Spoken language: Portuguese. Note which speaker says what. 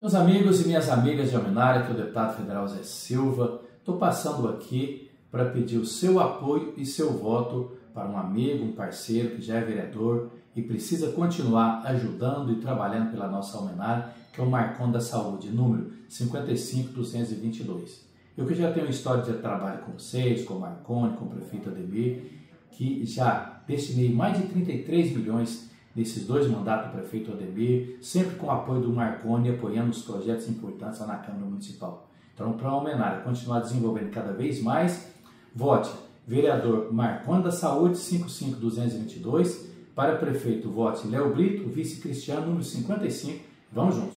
Speaker 1: Meus amigos e minhas amigas de Almenara, aqui é o deputado federal Zé Silva, estou passando aqui para pedir o seu apoio e seu voto para um amigo, um parceiro que já é vereador e precisa continuar ajudando e trabalhando pela nossa Almenara, que é o Marcon da Saúde, número 55222. Eu que já tenho história de trabalho com vocês, com o Marconi, com o prefeito Ademir, que já destinei mais de 33 milhões nesses dois mandatos do prefeito Ademir, sempre com o apoio do Marconi, apoiando os projetos importantes lá na Câmara Municipal. Então, para Almenara continuar desenvolvendo cada vez mais, vote vereador Marconi da Saúde, 55222, para prefeito, vote Léo Brito, vice Cristiano, número 55. Vamos juntos!